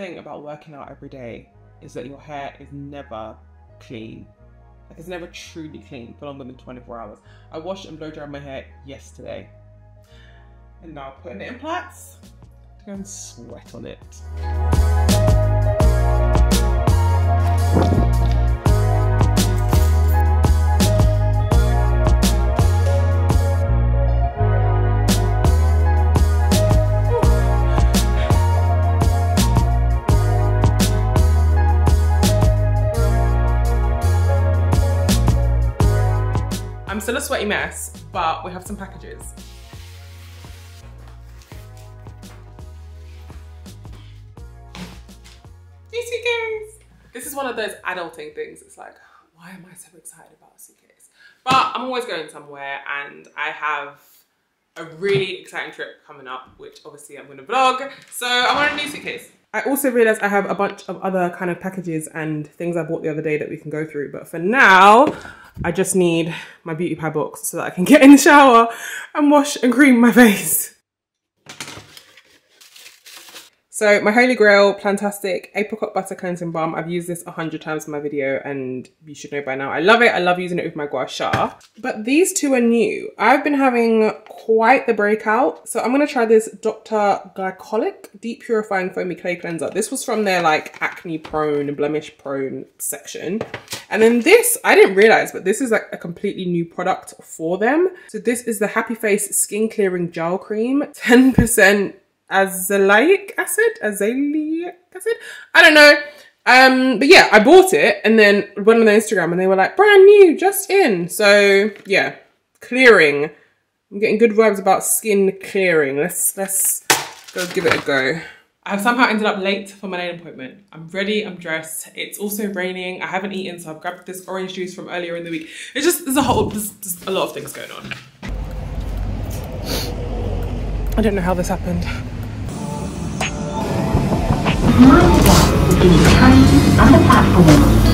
thing about working out every day is that your hair is never clean. Like it's never truly clean for longer than 24 hours. I washed and blow dried my hair yesterday. And now putting it in plaits to go and sweat on it. Um, I'm still a sweaty mess, but we have some packages. New suitcase! This is one of those adulting things. It's like, why am I so excited about a suitcase? But I'm always going somewhere and I have a really exciting trip coming up, which obviously I'm gonna vlog. So I want a new suitcase. I also realized I have a bunch of other kind of packages and things I bought the other day that we can go through. But for now, I just need my beauty pie box so that I can get in the shower and wash and cream my face. So my Holy Grail Plantastic Apricot Butter Cleansing Balm. I've used this a hundred times in my video and you should know by now. I love it. I love using it with my gua sha. But these two are new. I've been having quite the breakout. So I'm going to try this Dr. Glycolic Deep Purifying Foamy Clay Cleanser. This was from their like acne prone, blemish prone section. And then this, I didn't realize, but this is like a completely new product for them. So this is the Happy Face Skin Clearing Gel Cream. 10% azelaic acid, azelaic acid. I don't know. Um, but yeah, I bought it and then went on their Instagram and they were like, brand new, just in. So yeah, clearing. I'm getting good vibes about skin clearing. Let's let's go give it a go. I have somehow ended up late for my nail appointment. I'm ready, I'm dressed. It's also raining. I haven't eaten, so I've grabbed this orange juice from earlier in the week. It's just, there's a whole, there's, a lot of things going on. I don't know how this happened. Between the.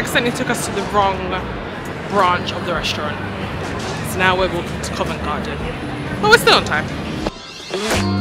Accidentally took us to the wrong branch of the restaurant. So now we're walking to Covent Garden. But we're still on time.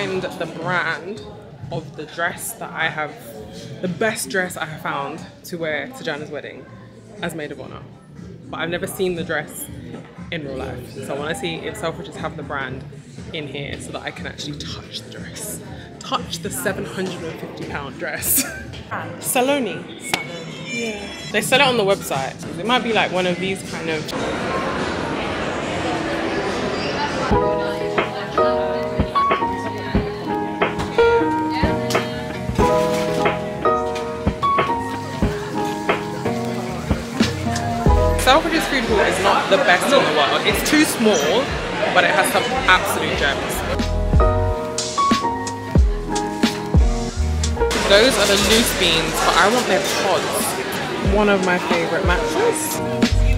Find the brand of the dress that I have, the best dress I have found to wear to Jana's wedding as maid of honor. But I've never seen the dress in real life. So I want to see if Selfridges have the brand in here so that I can actually touch the dress. Touch the 750 pound dress. Saloni. Yeah. They sell it on the website. It might be like one of these kind of Selfridges Food Hall is not the best in the world. It's too small, but it has some absolute gems. Those are the loose beans, but I want their pods. One of my favorite matches.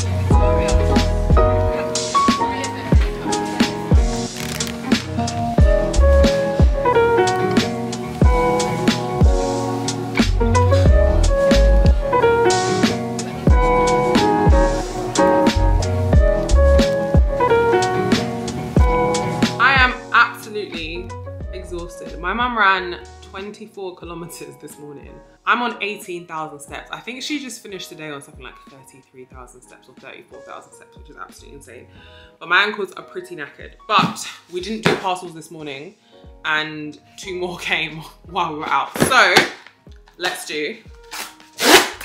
My mum ran 24 kilometers this morning. I'm on 18,000 steps. I think she just finished today on something like 33,000 steps or 34,000 steps, which is absolutely insane. But my ankles are pretty knackered. But we didn't do parcels this morning and two more came while we were out. So let's do.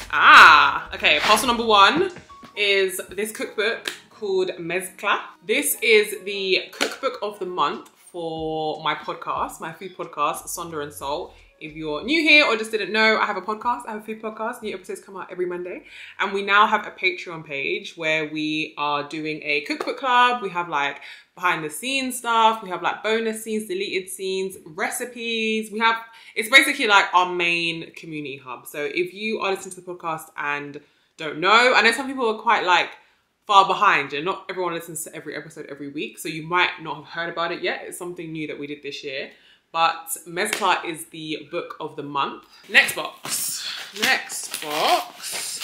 Ah, okay, parcel number one is this cookbook called Mezcla. This is the cookbook of the month for my podcast, my food podcast, Sonder and Salt. If you're new here or just didn't know, I have a podcast. I have a food podcast. New episodes come out every Monday. And we now have a Patreon page where we are doing a cookbook club. We have like behind the scenes stuff. We have like bonus scenes, deleted scenes, recipes. We have, it's basically like our main community hub. So if you are listening to the podcast and don't know, I know some people are quite like, far behind and not everyone listens to every episode every week so you might not have heard about it yet. It's something new that we did this year. But Mezcla is the book of the month. Next box. Next box.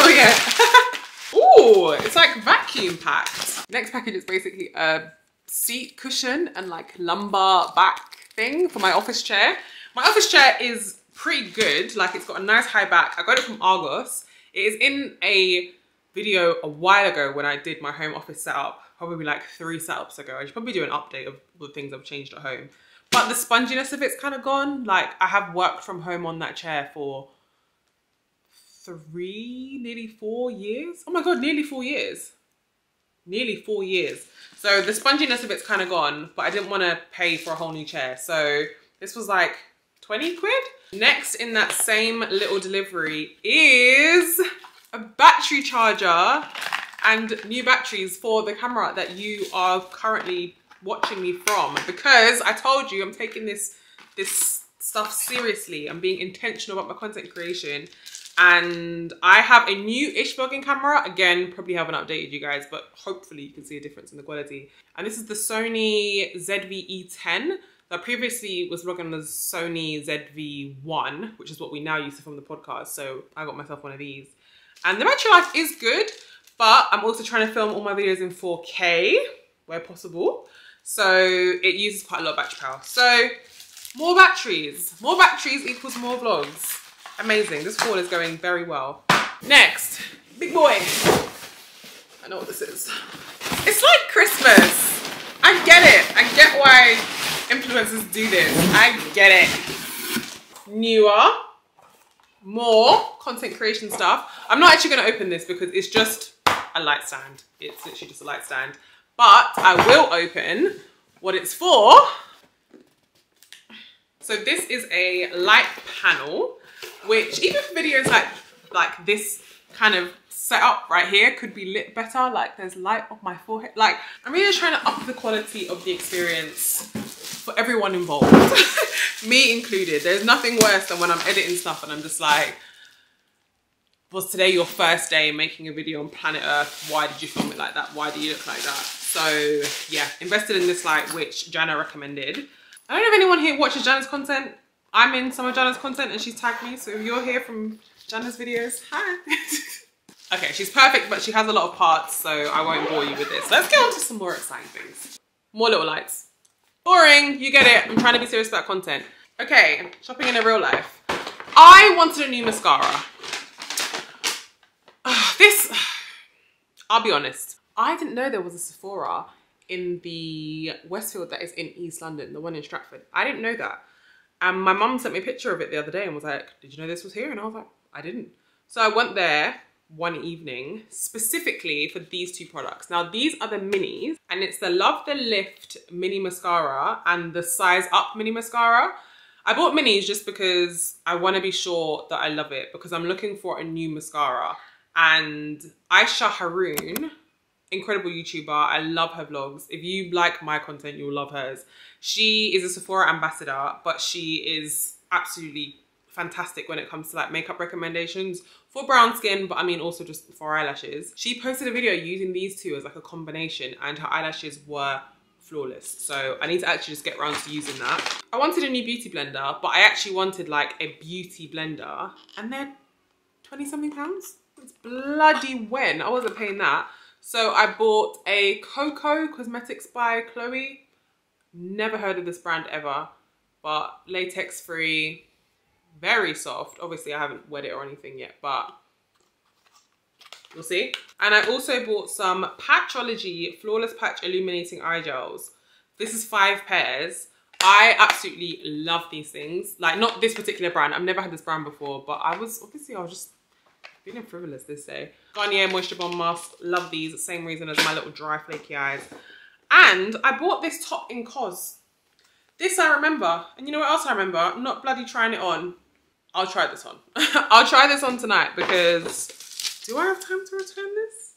Oh yeah. Oh it's like vacuum packed. Next package is basically a seat cushion and like lumbar back thing for my office chair. My office chair is pretty good. Like it's got a nice high back. I got it from argos it is in a video a while ago when I did my home office setup, probably like three setups ago. I should probably do an update of the things I've changed at home. But the sponginess of it's kind of gone. Like I have worked from home on that chair for three, nearly four years. Oh my God, nearly four years. Nearly four years. So the sponginess of it's kind of gone, but I didn't want to pay for a whole new chair. So this was like 20 quid. Next in that same little delivery is a battery charger and new batteries for the camera that you are currently watching me from because I told you I'm taking this this stuff seriously. I'm being intentional about my content creation and I have a new ish vlogging camera. Again, probably haven't updated you guys, but hopefully you can see a difference in the quality. And this is the Sony ZV-E10 that previously was on the Sony ZV-1, which is what we now use film the podcast. So I got myself one of these. And the battery life is good, but I'm also trying to film all my videos in 4K where possible. So it uses quite a lot of battery power. So more batteries. More batteries equals more vlogs. Amazing. This haul is going very well. Next, big boy. I know what this is. It's like Christmas. I get it. I get why influencers do this. I get it. Newer, more content creation stuff. I'm not actually going to open this because it's just a light stand. It's literally just a light stand. But I will open what it's for. So this is a light panel, which even for videos like, like this kind of setup right here could be lit better. Like there's light on my forehead. Like I'm really trying to up the quality of the experience for everyone involved, me included. There's nothing worse than when I'm editing stuff and I'm just like, was today your first day making a video on planet Earth? Why did you film it like that? Why do you look like that? So yeah, invested in this light, which Jana recommended. I don't know if anyone here watches Jana's content. I'm in some of Jana's content and she's tagged me. So if you're here from Jana's videos, hi. okay, she's perfect, but she has a lot of parts, so I won't bore you with this. Let's get on to some more exciting things. More little lights. Boring, you get it. I'm trying to be serious about content. Okay, shopping in a real life. I wanted a new mascara. this, I'll be honest. I didn't know there was a Sephora in the Westfield that is in East London, the one in Stratford. I didn't know that. And my mum sent me a picture of it the other day and was like, did you know this was here? And I was like, I didn't. So I went there one evening specifically for these two products. Now these are the minis and it's the Love the Lift mini mascara and the Size Up mini mascara. I bought minis just because I want to be sure that I love it because I'm looking for a new mascara and Aysha Harun, incredible YouTuber. I love her vlogs. If you like my content, you'll love hers. She is a Sephora ambassador, but she is absolutely fantastic when it comes to like makeup recommendations for brown skin, but I mean also just for eyelashes. She posted a video using these two as like a combination and her eyelashes were flawless. So I need to actually just get around to using that. I wanted a new beauty blender, but I actually wanted like a beauty blender and they're 20 something pounds. It's bloody when. I wasn't paying that. So I bought a Coco Cosmetics by Chloe. Never heard of this brand ever, but latex free, very soft. Obviously, I haven't wet it or anything yet, but you'll see. And I also bought some Patchology Flawless Patch Illuminating Eye Gels. This is five pairs. I absolutely love these things. Like, not this particular brand. I've never had this brand before, but I was, obviously, I was just feeling frivolous this day. Garnier Moisture Bomb Mask. Love these. Same reason as my little dry, flaky eyes. And I bought this top in COS. This I remember. And you know what else I remember? Not bloody trying it on. I'll try this on. I'll try this on tonight because do I have time to return this?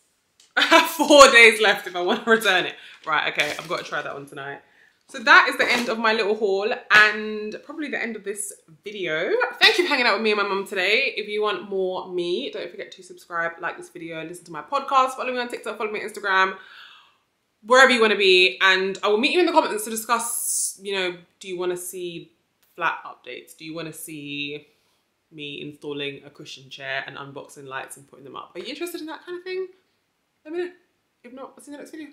I have four days left if I want to return it. Right, okay, I've got to try that one tonight. So that is the end of my little haul and probably the end of this video. Thank you for hanging out with me and my mum today. If you want more me, don't forget to subscribe, like this video, listen to my podcast, follow me on TikTok, follow me on Instagram, wherever you want to be. And I will meet you in the comments to discuss, you know, do you want to see flat updates? Do you want to see me installing a cushion chair and unboxing lights and putting them up? Are you interested in that kind of thing? Let me know. If not, I'll see you in the next video.